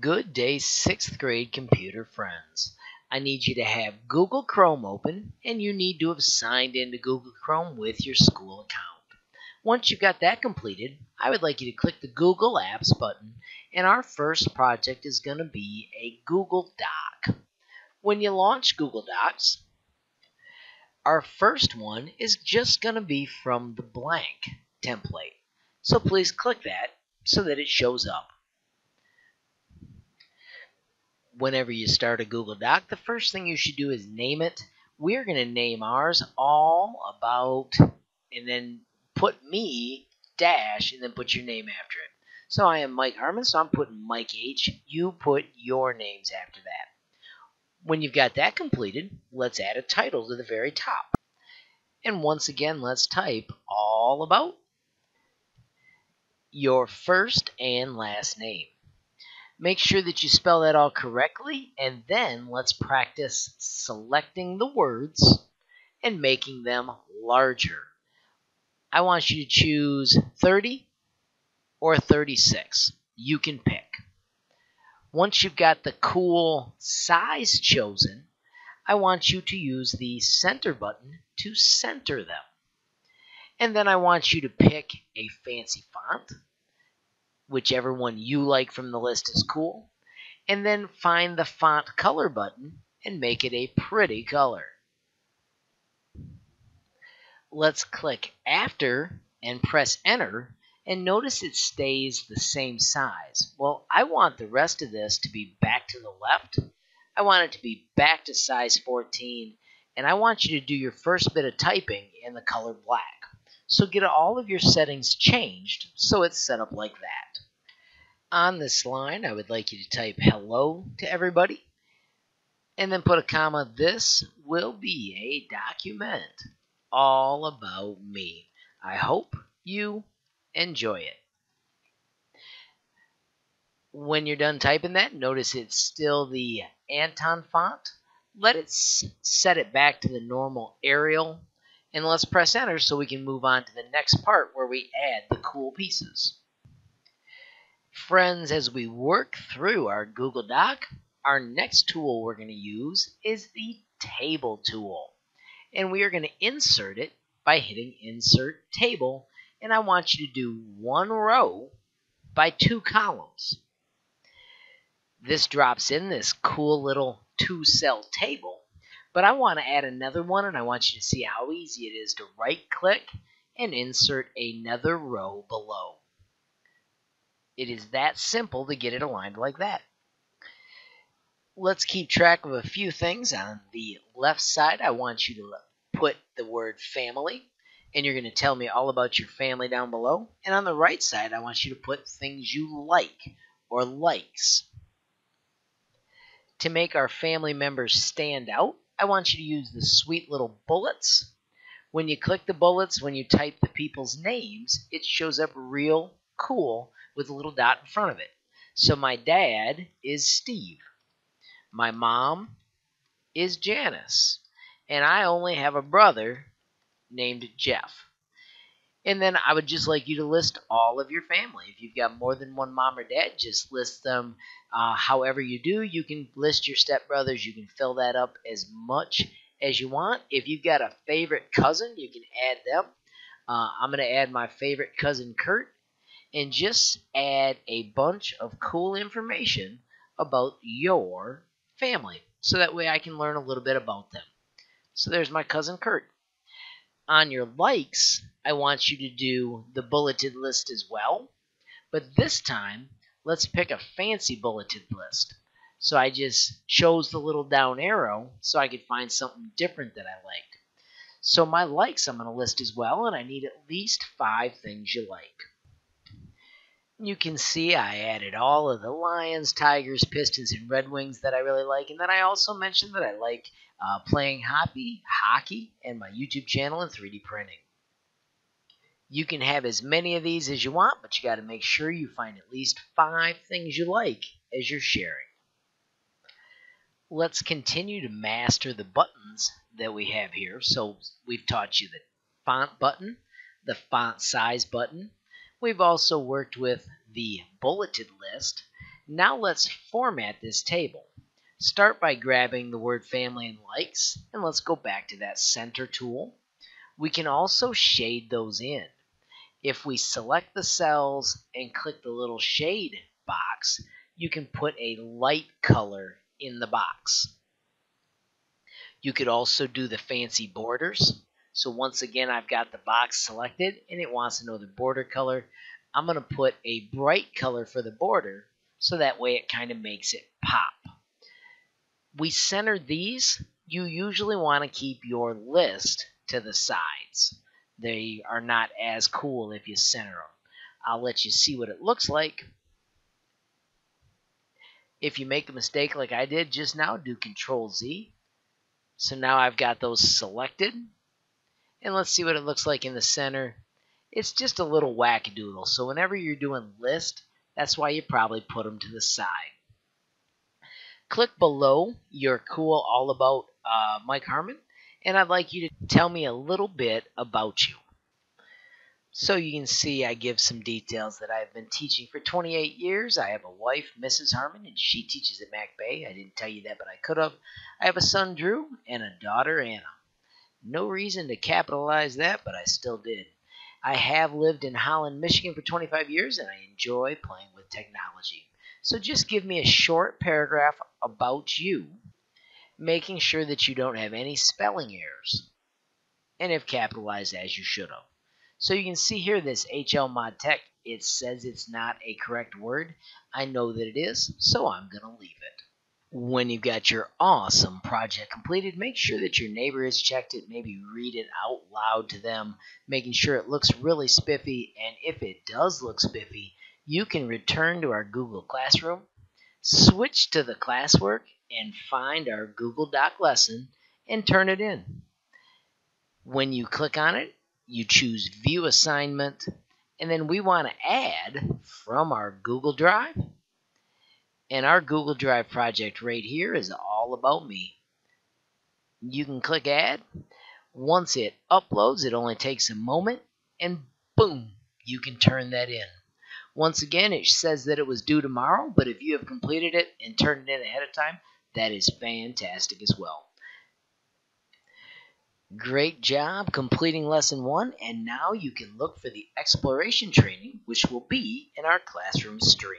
Good day, sixth grade computer friends. I need you to have Google Chrome open and you need to have signed into Google Chrome with your school account. Once you've got that completed, I would like you to click the Google Apps button and our first project is going to be a Google Doc. When you launch Google Docs, our first one is just going to be from the blank template. So please click that so that it shows up whenever you start a Google Doc, the first thing you should do is name it. We're going to name ours all about, and then put me dash, and then put your name after it. So I am Mike Harmon, so I'm putting Mike H. You put your names after that. When you've got that completed, let's add a title to the very top. And once again, let's type all about your first and last name. Make sure that you spell that all correctly, and then let's practice selecting the words and making them larger. I want you to choose 30 or 36. You can pick. Once you've got the cool size chosen, I want you to use the center button to center them. And then I want you to pick a fancy font whichever one you like from the list is cool, and then find the font color button and make it a pretty color. Let's click after and press enter and notice it stays the same size. Well, I want the rest of this to be back to the left. I want it to be back to size 14 and I want you to do your first bit of typing in the color black. So get all of your settings changed so it's set up like that. On this line, I would like you to type hello to everybody and then put a comma. This will be a document all about me. I hope you enjoy it. When you're done typing that, notice it's still the Anton font. Let it set it back to the normal Arial and let's press enter so we can move on to the next part where we add the cool pieces. Friends, as we work through our Google Doc, our next tool we're going to use is the Table tool. And we are going to insert it by hitting Insert Table. And I want you to do one row by two columns. This drops in this cool little two-cell table. But I want to add another one, and I want you to see how easy it is to right-click and insert another row below. It is that simple to get it aligned like that. Let's keep track of a few things. On the left side, I want you to put the word family, and you're going to tell me all about your family down below. And on the right side, I want you to put things you like or likes. To make our family members stand out, I want you to use the sweet little bullets. When you click the bullets, when you type the people's names, it shows up real cool with a little dot in front of it. So my dad is Steve. My mom is Janice. And I only have a brother named Jeff. And then I would just like you to list all of your family. If you've got more than one mom or dad, just list them uh, however you do. You can list your stepbrothers. You can fill that up as much as you want. If you've got a favorite cousin, you can add them. Uh, I'm going to add my favorite cousin Kurt and just add a bunch of cool information about your family. So that way I can learn a little bit about them. So there's my cousin Kurt. On your likes, I want you to do the bulleted list as well. But this time, let's pick a fancy bulleted list. So I just chose the little down arrow so I could find something different that I liked. So my likes I'm going to list as well, and I need at least five things you like. You can see I added all of the Lions, Tigers, Pistons, and Red Wings that I really like. And then I also mentioned that I like uh, playing hockey, hockey, and my YouTube channel and 3D printing. You can have as many of these as you want, but you got to make sure you find at least five things you like as you're sharing. Let's continue to master the buttons that we have here. So we've taught you the font button, the font size button, We've also worked with the bulleted list. Now let's format this table. Start by grabbing the word family and likes, and let's go back to that center tool. We can also shade those in. If we select the cells and click the little shade box, you can put a light color in the box. You could also do the fancy borders. So once again, I've got the box selected and it wants to know the border color. I'm going to put a bright color for the border so that way it kind of makes it pop. We center these. You usually want to keep your list to the sides. They are not as cool if you center them. I'll let you see what it looks like. If you make a mistake like I did just now, do Control Z. So now I've got those selected. And let's see what it looks like in the center. It's just a little wackadoodle. So whenever you're doing list, that's why you probably put them to the side. Click below your cool all about uh, Mike Harmon, and I'd like you to tell me a little bit about you. So you can see I give some details that I've been teaching for 28 years. I have a wife, Mrs. Harmon, and she teaches at Mac Bay. I didn't tell you that, but I could have. I have a son, Drew, and a daughter, Anna. No reason to capitalize that, but I still did. I have lived in Holland, Michigan for 25 years, and I enjoy playing with technology. So just give me a short paragraph about you, making sure that you don't have any spelling errors, and have capitalized as you should have. So you can see here this HL Mod Tech, it says it's not a correct word. I know that it is, so I'm going to leave it. When you've got your awesome project completed, make sure that your neighbor has checked it. Maybe read it out loud to them, making sure it looks really spiffy. And if it does look spiffy, you can return to our Google Classroom, switch to the classwork, and find our Google Doc lesson and turn it in. When you click on it, you choose View Assignment, and then we want to add from our Google Drive and our Google Drive project right here is all about me. You can click add. Once it uploads, it only takes a moment, and boom, you can turn that in. Once again, it says that it was due tomorrow, but if you have completed it and turned it in ahead of time, that is fantastic as well. Great job completing lesson one, and now you can look for the exploration training, which will be in our classroom stream.